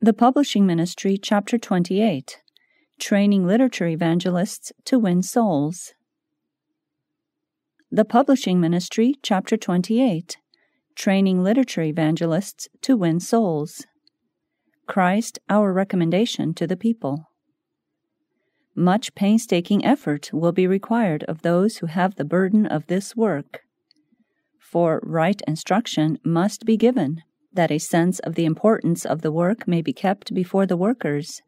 The Publishing Ministry, Chapter 28 Training Literature Evangelists to Win Souls. The Publishing Ministry, Chapter 28 Training Literature Evangelists to Win Souls. Christ, our recommendation to the people. Much painstaking effort will be required of those who have the burden of this work. For right instruction must be given, that a sense of the importance of the work may be kept before the workers,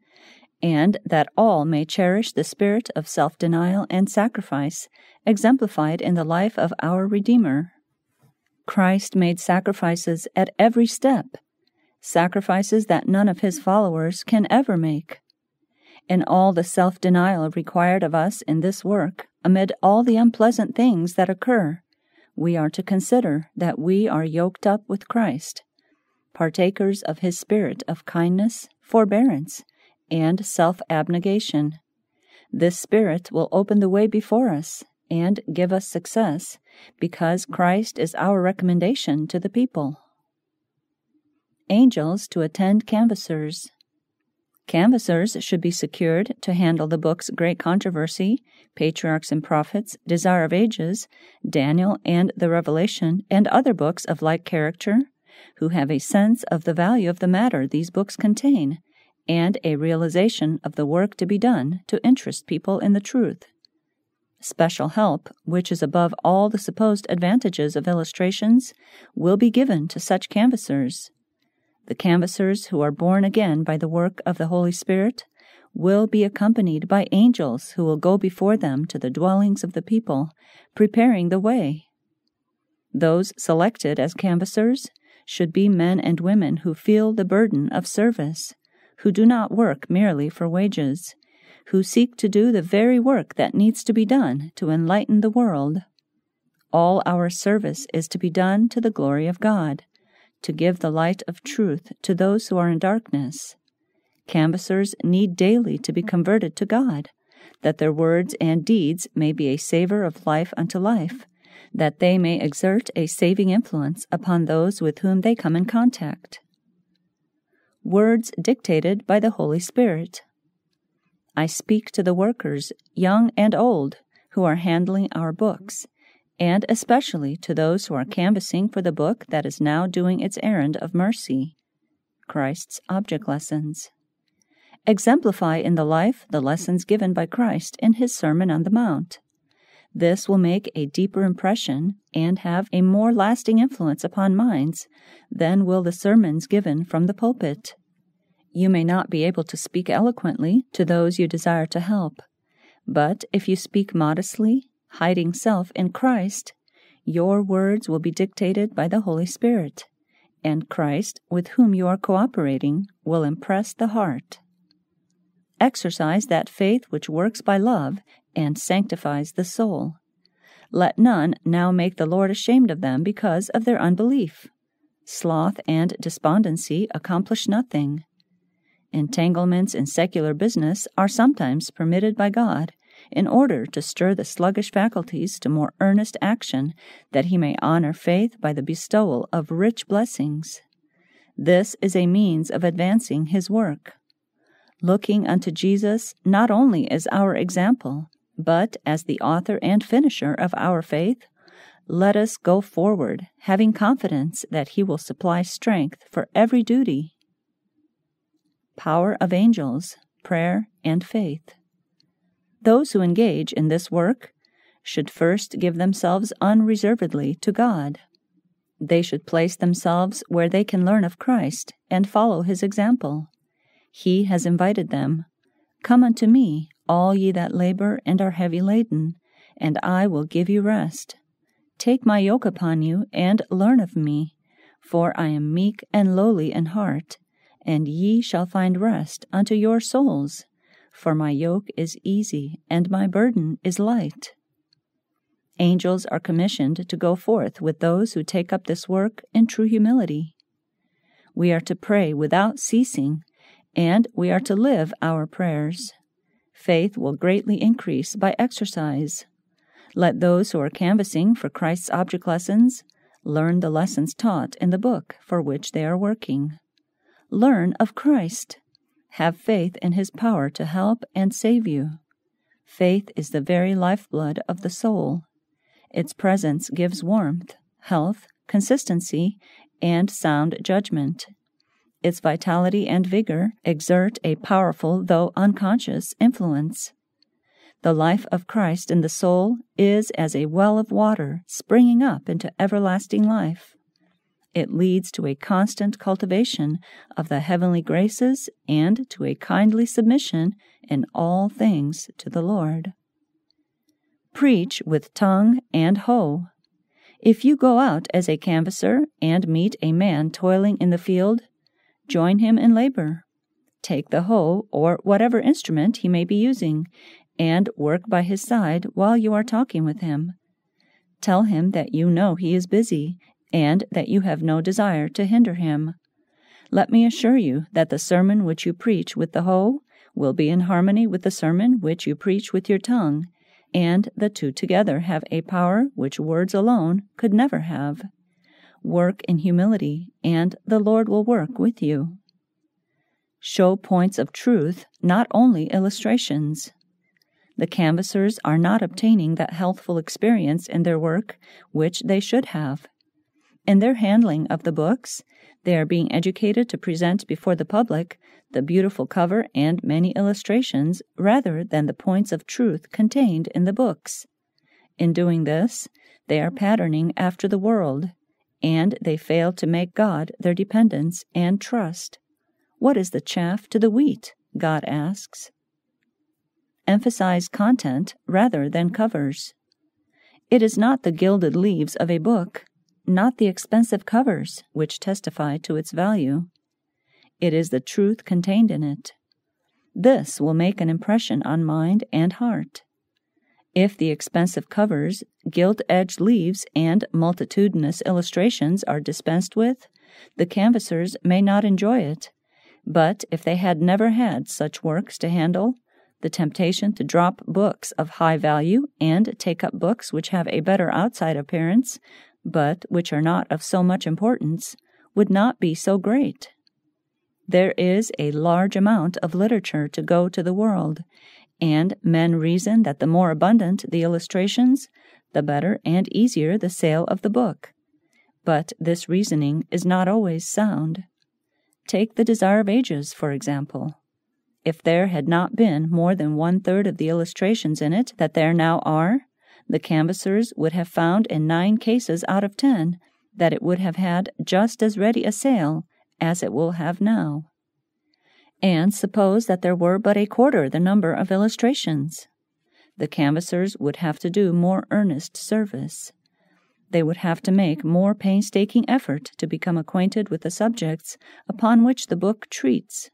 and that all may cherish the spirit of self denial and sacrifice exemplified in the life of our Redeemer. Christ made sacrifices at every step, sacrifices that none of his followers can ever make. In all the self denial required of us in this work, amid all the unpleasant things that occur, we are to consider that we are yoked up with Christ, partakers of his spirit of kindness, forbearance, and self abnegation. This spirit will open the way before us and give us success because Christ is our recommendation to the people. Angels to attend canvassers. Canvassers should be secured to handle the books Great Controversy, Patriarchs and Prophets, Desire of Ages, Daniel and the Revelation, and other books of like character, who have a sense of the value of the matter these books contain, and a realization of the work to be done to interest people in the truth. Special help, which is above all the supposed advantages of illustrations, will be given to such canvassers. The canvassers who are born again by the work of the Holy Spirit will be accompanied by angels who will go before them to the dwellings of the people, preparing the way. Those selected as canvassers should be men and women who feel the burden of service, who do not work merely for wages who seek to do the very work that needs to be done to enlighten the world. All our service is to be done to the glory of God, to give the light of truth to those who are in darkness. Canvassers need daily to be converted to God, that their words and deeds may be a savor of life unto life, that they may exert a saving influence upon those with whom they come in contact. Words dictated by the Holy Spirit. I speak to the workers, young and old, who are handling our books, and especially to those who are canvassing for the book that is now doing its errand of mercy Christ's Object Lessons. Exemplify in the life the lessons given by Christ in his Sermon on the Mount. This will make a deeper impression and have a more lasting influence upon minds than will the sermons given from the pulpit. You may not be able to speak eloquently to those you desire to help, but if you speak modestly, hiding self in Christ, your words will be dictated by the Holy Spirit, and Christ, with whom you are cooperating, will impress the heart. Exercise that faith which works by love and sanctifies the soul. Let none now make the Lord ashamed of them because of their unbelief. Sloth and despondency accomplish nothing. Entanglements in secular business are sometimes permitted by God in order to stir the sluggish faculties to more earnest action, that he may honor faith by the bestowal of rich blessings. This is a means of advancing his work. Looking unto Jesus not only as our example, but as the author and finisher of our faith, let us go forward, having confidence that he will supply strength for every duty power of angels, prayer, and faith. Those who engage in this work should first give themselves unreservedly to God. They should place themselves where they can learn of Christ and follow his example. He has invited them Come unto me, all ye that labor and are heavy laden, and I will give you rest. Take my yoke upon you and learn of me, for I am meek and lowly in heart and ye shall find rest unto your souls. For my yoke is easy, and my burden is light. Angels are commissioned to go forth with those who take up this work in true humility. We are to pray without ceasing, and we are to live our prayers. Faith will greatly increase by exercise. Let those who are canvassing for Christ's object lessons learn the lessons taught in the book for which they are working. Learn of Christ. Have faith in his power to help and save you. Faith is the very lifeblood of the soul. Its presence gives warmth, health, consistency, and sound judgment. Its vitality and vigor exert a powerful, though unconscious, influence. The life of Christ in the soul is as a well of water springing up into everlasting life. It leads to a constant cultivation of the heavenly graces and to a kindly submission in all things to the Lord. Preach with tongue and hoe. If you go out as a canvasser and meet a man toiling in the field, join him in labor. Take the hoe or whatever instrument he may be using and work by his side while you are talking with him. Tell him that you know he is busy and that you have no desire to hinder him. Let me assure you that the sermon which you preach with the hoe will be in harmony with the sermon which you preach with your tongue, and the two together have a power which words alone could never have. Work in humility, and the Lord will work with you. Show points of truth, not only illustrations. The canvassers are not obtaining that healthful experience in their work which they should have. In their handling of the books, they are being educated to present before the public the beautiful cover and many illustrations rather than the points of truth contained in the books. In doing this, they are patterning after the world, and they fail to make God their dependence and trust. What is the chaff to the wheat? God asks. Emphasize content rather than covers. It is not the gilded leaves of a book not the expensive covers which testify to its value. It is the truth contained in it. This will make an impression on mind and heart. If the expensive covers, gilt edged leaves, and multitudinous illustrations are dispensed with, the canvassers may not enjoy it. But if they had never had such works to handle, the temptation to drop books of high value and take up books which have a better outside appearance but which are not of so much importance, would not be so great. There is a large amount of literature to go to the world, and men reason that the more abundant the illustrations, the better and easier the sale of the book. But this reasoning is not always sound. Take the Desire of Ages, for example. If there had not been more than one third of the illustrations in it that there now are, the canvassers would have found in nine cases out of ten that it would have had just as ready a sale as it will have now. And suppose that there were but a quarter the number of illustrations. The canvassers would have to do more earnest service. They would have to make more painstaking effort to become acquainted with the subjects upon which the book treats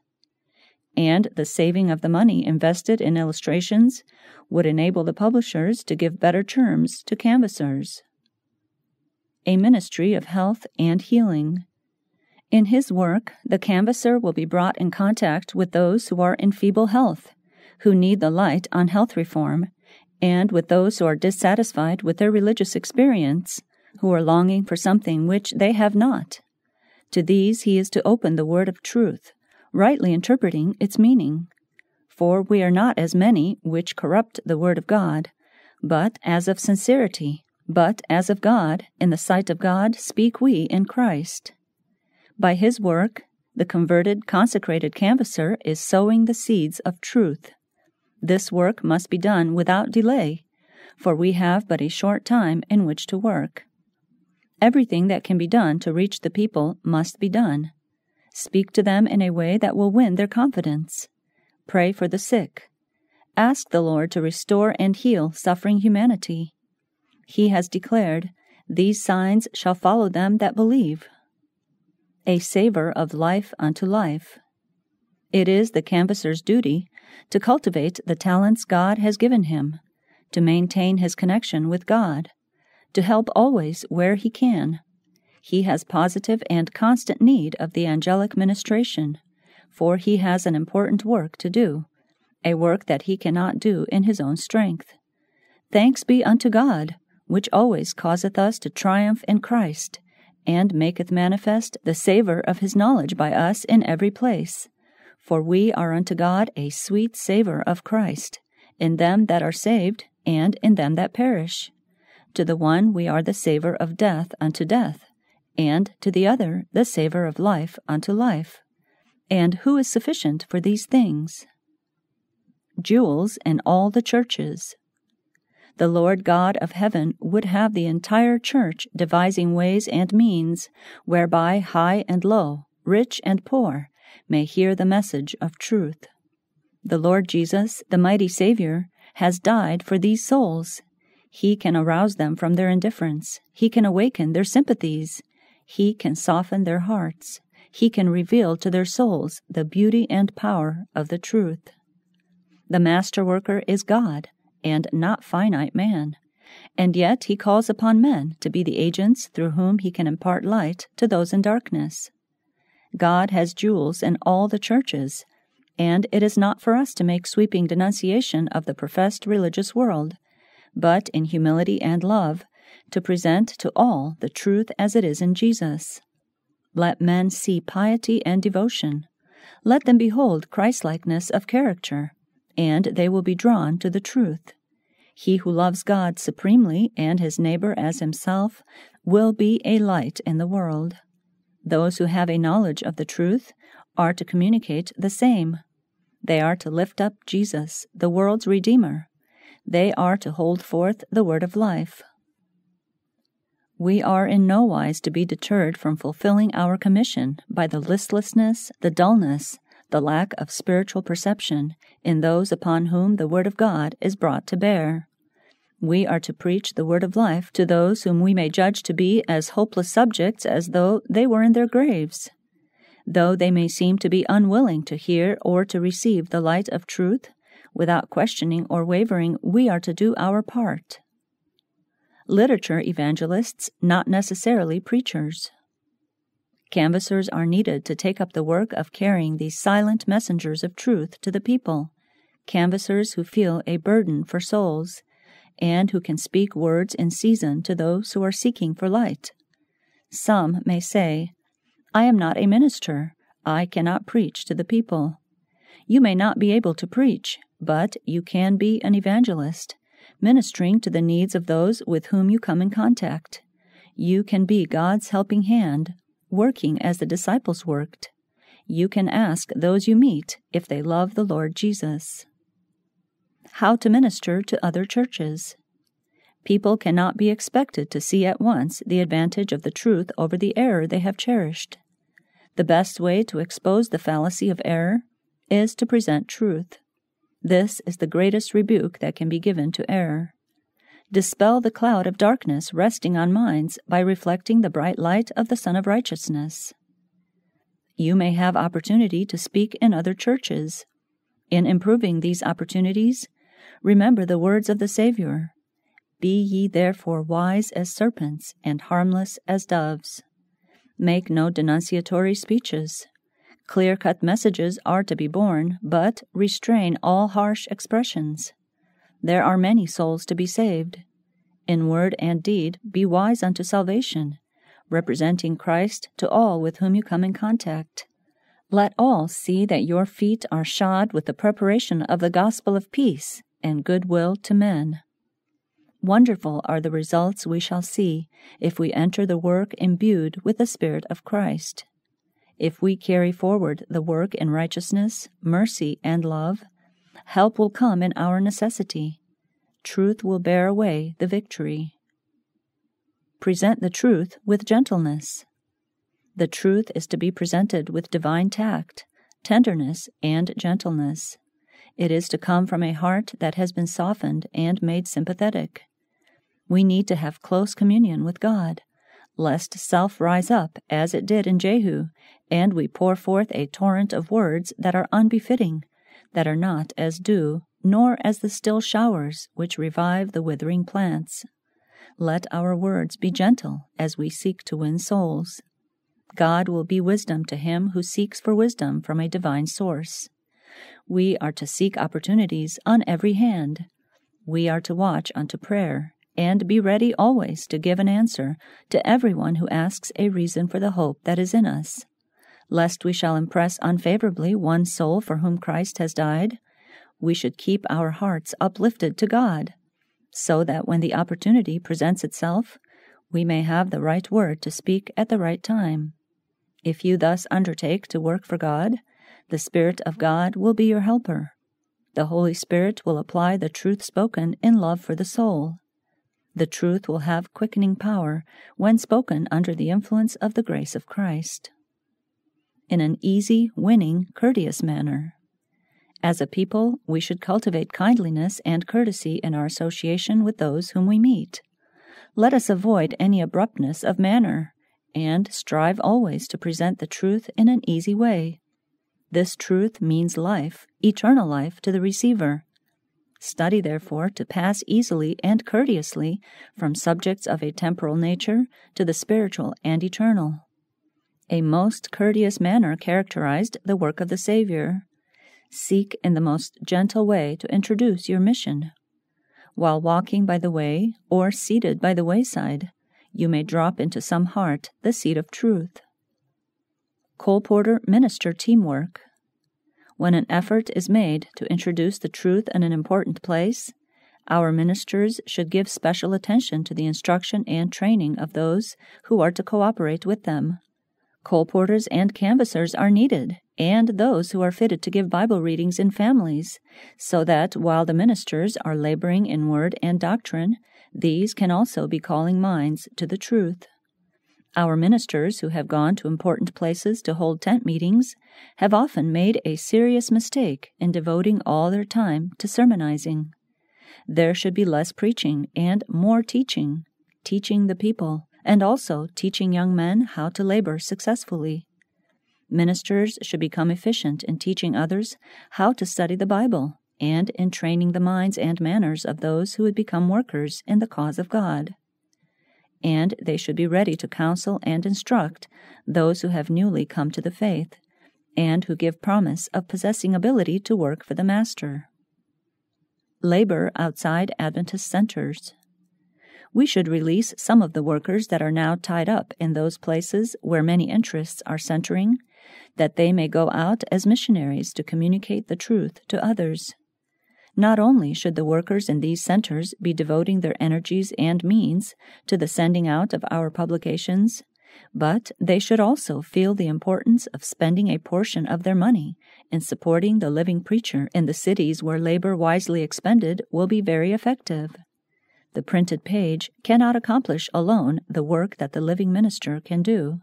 and the saving of the money invested in illustrations would enable the publishers to give better terms to canvassers. A Ministry of Health and Healing. In his work, the canvasser will be brought in contact with those who are in feeble health, who need the light on health reform, and with those who are dissatisfied with their religious experience, who are longing for something which they have not. To these he is to open the word of truth, rightly interpreting its meaning. For we are not as many which corrupt the word of God, but as of sincerity, but as of God, in the sight of God, speak we in Christ. By his work, the converted, consecrated canvasser is sowing the seeds of truth. This work must be done without delay, for we have but a short time in which to work. Everything that can be done to reach the people must be done. Speak to them in a way that will win their confidence. Pray for the sick. Ask the Lord to restore and heal suffering humanity. He has declared, These signs shall follow them that believe. A savor of life unto life. It is the canvasser's duty to cultivate the talents God has given him, to maintain his connection with God, to help always where he can he has positive and constant need of the angelic ministration, for he has an important work to do, a work that he cannot do in his own strength. Thanks be unto God, which always causeth us to triumph in Christ, and maketh manifest the savour of his knowledge by us in every place. For we are unto God a sweet savour of Christ, in them that are saved, and in them that perish. To the one we are the savour of death unto death, and to the other the savour of life unto life. And who is sufficient for these things? Jewels in all the churches. The Lord God of heaven would have the entire church devising ways and means whereby high and low, rich and poor, may hear the message of truth. The Lord Jesus, the mighty Savior, has died for these souls. He can arouse them from their indifference. He can awaken their sympathies. He can soften their hearts. He can reveal to their souls the beauty and power of the truth. The master worker is God, and not finite man. And yet he calls upon men to be the agents through whom he can impart light to those in darkness. God has jewels in all the churches, and it is not for us to make sweeping denunciation of the professed religious world, but in humility and love to present to all the truth as it is in Jesus. Let men see piety and devotion. Let them behold Christlikeness of character, and they will be drawn to the truth. He who loves God supremely and his neighbor as himself will be a light in the world. Those who have a knowledge of the truth are to communicate the same. They are to lift up Jesus, the world's Redeemer. They are to hold forth the word of life. We are in no wise to be deterred from fulfilling our commission by the listlessness, the dullness, the lack of spiritual perception in those upon whom the Word of God is brought to bear. We are to preach the Word of life to those whom we may judge to be as hopeless subjects as though they were in their graves. Though they may seem to be unwilling to hear or to receive the light of truth, without questioning or wavering, we are to do our part. Literature evangelists, not necessarily preachers. Canvassers are needed to take up the work of carrying these silent messengers of truth to the people, canvassers who feel a burden for souls, and who can speak words in season to those who are seeking for light. Some may say, I am not a minister. I cannot preach to the people. You may not be able to preach, but you can be an evangelist, ministering to the needs of those with whom you come in contact. You can be God's helping hand working as the disciples worked. You can ask those you meet if they love the Lord Jesus. How to minister to other churches. People cannot be expected to see at once the advantage of the truth over the error they have cherished. The best way to expose the fallacy of error is to present truth. This is the greatest rebuke that can be given to error dispel the cloud of darkness resting on minds by reflecting the bright light of the Sun of Righteousness. You may have opportunity to speak in other churches. In improving these opportunities, remember the words of the Savior Be ye therefore wise as serpents and harmless as doves. Make no denunciatory speeches. Clear cut messages are to be borne, but restrain all harsh expressions. There are many souls to be saved. In word and deed, be wise unto salvation, representing Christ to all with whom you come in contact. Let all see that your feet are shod with the preparation of the gospel of peace and goodwill to men. Wonderful are the results we shall see if we enter the work imbued with the Spirit of Christ. If we carry forward the work in righteousness, mercy, and love, help will come in our necessity. Truth will bear away the victory. Present the truth with gentleness. The truth is to be presented with divine tact, tenderness, and gentleness. It is to come from a heart that has been softened and made sympathetic. We need to have close communion with God, lest self rise up as it did in Jehu, and we pour forth a torrent of words that are unbefitting that are not as dew, nor as the still showers which revive the withering plants. Let our words be gentle as we seek to win souls. God will be wisdom to him who seeks for wisdom from a divine source. We are to seek opportunities on every hand. We are to watch unto prayer, and be ready always to give an answer to everyone who asks a reason for the hope that is in us. Lest we shall impress unfavorably one soul for whom Christ has died, we should keep our hearts uplifted to God, so that when the opportunity presents itself, we may have the right word to speak at the right time. If you thus undertake to work for God, the Spirit of God will be your helper. The Holy Spirit will apply the truth spoken in love for the soul. The truth will have quickening power when spoken under the influence of the grace of Christ. In an easy, winning, courteous manner. As a people, we should cultivate kindliness and courtesy in our association with those whom we meet. Let us avoid any abruptness of manner, and strive always to present the truth in an easy way. This truth means life, eternal life, to the receiver. Study, therefore, to pass easily and courteously from subjects of a temporal nature to the spiritual and eternal. A most courteous manner characterized the work of the Savior. Seek in the most gentle way to introduce your mission. While walking by the way or seated by the wayside, you may drop into some heart the seed of truth. Colporteur Minister Teamwork. When an effort is made to introduce the truth in an important place, our ministers should give special attention to the instruction and training of those who are to cooperate with them. Colporteurs and canvassers are needed, and those who are fitted to give Bible readings in families, so that while the ministers are laboring in word and doctrine, these can also be calling minds to the truth. Our ministers who have gone to important places to hold tent meetings have often made a serious mistake in devoting all their time to sermonizing. There should be less preaching and more teaching, teaching the people, and also teaching young men how to labor successfully. Ministers should become efficient in teaching others how to study the Bible and in training the minds and manners of those who would become workers in the cause of God and they should be ready to counsel and instruct those who have newly come to the faith, and who give promise of possessing ability to work for the Master. Labor outside Adventist centers. We should release some of the workers that are now tied up in those places where many interests are centering, that they may go out as missionaries to communicate the truth to others. Not only should the workers in these centers be devoting their energies and means to the sending out of our publications, but they should also feel the importance of spending a portion of their money in supporting the living preacher in the cities where labor wisely expended will be very effective. The printed page cannot accomplish alone the work that the living minister can do.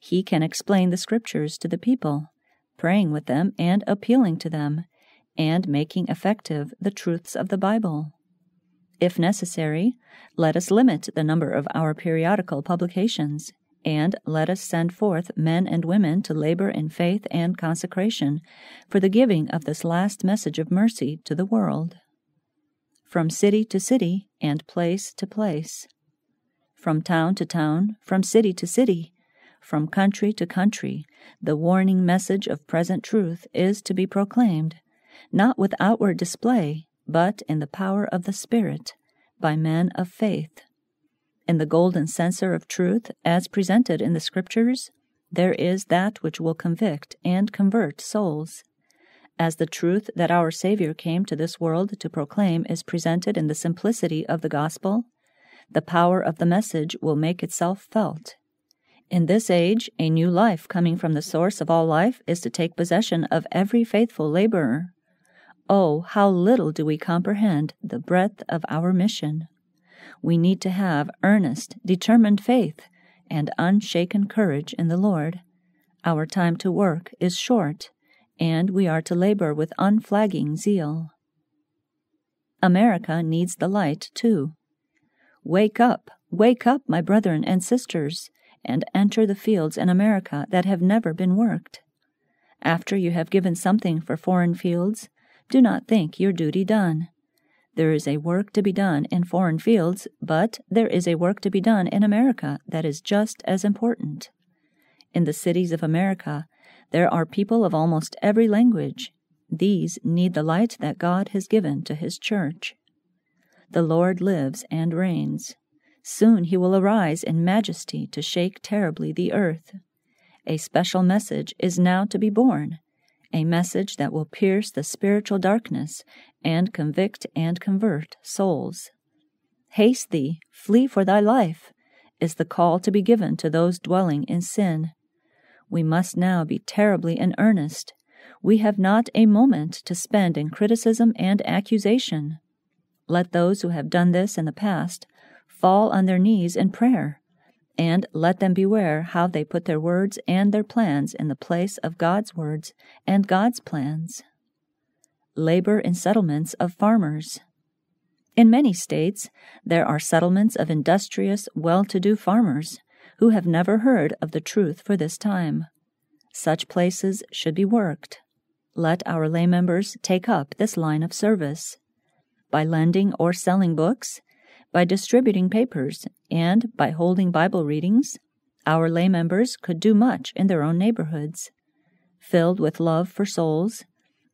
He can explain the scriptures to the people, praying with them and appealing to them, and making effective the truths of the Bible. If necessary, let us limit the number of our periodical publications, and let us send forth men and women to labor in faith and consecration for the giving of this last message of mercy to the world. From city to city and place to place, from town to town, from city to city, from country to country, the warning message of present truth is to be proclaimed not with outward display, but in the power of the Spirit, by men of faith. In the golden censer of truth, as presented in the Scriptures, there is that which will convict and convert souls. As the truth that our Savior came to this world to proclaim is presented in the simplicity of the gospel, the power of the message will make itself felt. In this age, a new life coming from the source of all life is to take possession of every faithful laborer. Oh, how little do we comprehend the breadth of our mission! We need to have earnest, determined faith and unshaken courage in the Lord. Our time to work is short, and we are to labor with unflagging zeal. America needs the light, too. Wake up, wake up, my brethren and sisters, and enter the fields in America that have never been worked. After you have given something for foreign fields, do not think your duty done. There is a work to be done in foreign fields, but there is a work to be done in America that is just as important. In the cities of America, there are people of almost every language. These need the light that God has given to His church. The Lord lives and reigns. Soon he will arise in majesty to shake terribly the earth. A special message is now to be borne, a message that will pierce the spiritual darkness and convict and convert souls. Haste thee, flee for thy life, is the call to be given to those dwelling in sin. We must now be terribly in earnest. We have not a moment to spend in criticism and accusation. Let those who have done this in the past fall on their knees in prayer, and let them beware how they put their words and their plans in the place of God's words and God's plans. Labor in settlements of farmers. In many states, there are settlements of industrious, well to do farmers who have never heard of the truth for this time. Such places should be worked. Let our lay members take up this line of service. By lending or selling books, by distributing papers, and by holding Bible readings, our lay members could do much in their own neighborhoods. Filled with love for souls,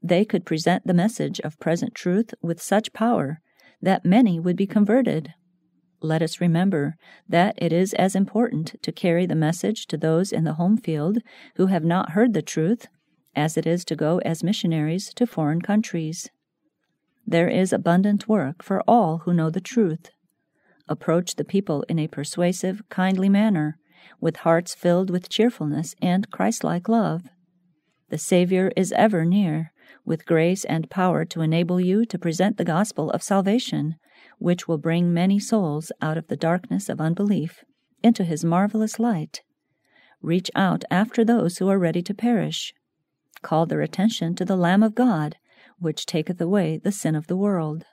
they could present the message of present truth with such power that many would be converted let us remember that it is as important to carry the message to those in the home field who have not heard the truth as it is to go as missionaries to foreign countries. There is abundant work for all who know the truth. Approach the people in a persuasive, kindly manner, with hearts filled with cheerfulness and Christlike love. The Savior is ever near, with grace and power to enable you to present the gospel of salvation which will bring many souls out of the darkness of unbelief into his marvelous light. Reach out after those who are ready to perish. Call their attention to the Lamb of God, which taketh away the sin of the world.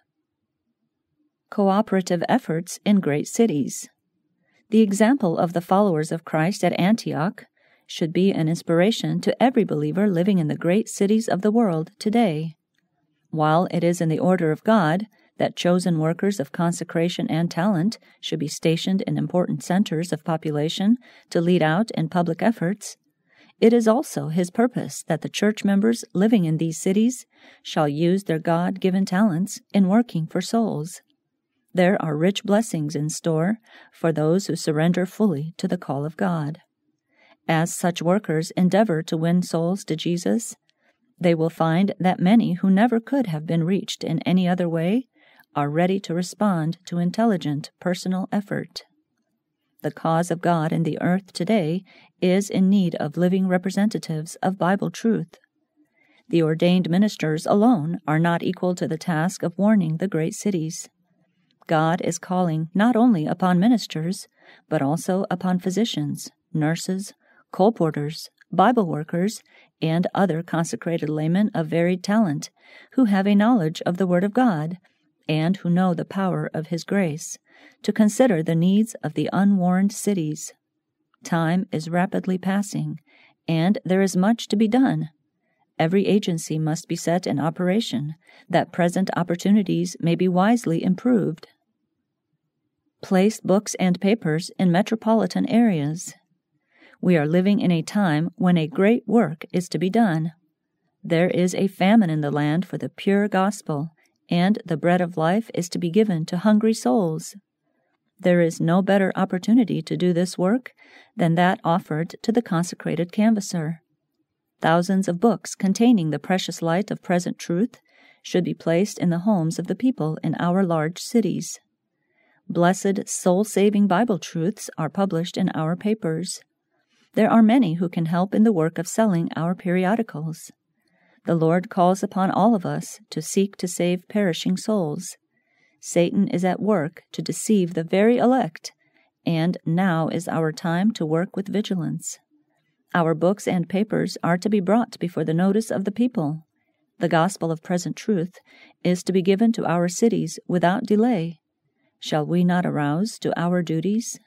Cooperative efforts in great cities. The example of the followers of Christ at Antioch should be an inspiration to every believer living in the great cities of the world today. While it is in the order of God that chosen workers of consecration and talent should be stationed in important centers of population to lead out in public efforts, it is also his purpose that the church members living in these cities shall use their God given talents in working for souls. There are rich blessings in store for those who surrender fully to the call of God. As such workers endeavor to win souls to Jesus, they will find that many who never could have been reached in any other way are ready to respond to intelligent personal effort. The cause of God in the earth today is in need of living representatives of Bible truth. The ordained ministers alone are not equal to the task of warning the great cities. God is calling not only upon ministers, but also upon physicians, nurses, colporteurs, Bible workers, and other consecrated laymen of varied talent who have a knowledge of the Word of God and who know the power of His grace, to consider the needs of the unwarned cities. Time is rapidly passing, and there is much to be done. Every agency must be set in operation, that present opportunities may be wisely improved. Place books and papers in metropolitan areas. We are living in a time when a great work is to be done. There is a famine in the land for the pure gospel, and the bread of life is to be given to hungry souls. There is no better opportunity to do this work than that offered to the consecrated canvasser. Thousands of books containing the precious light of present truth should be placed in the homes of the people in our large cities. Blessed, soul saving Bible truths are published in our papers. There are many who can help in the work of selling our periodicals. The Lord calls upon all of us to seek to save perishing souls. Satan is at work to deceive the very elect, and now is our time to work with vigilance. Our books and papers are to be brought before the notice of the people. The gospel of present truth is to be given to our cities without delay. Shall we not arouse to our duties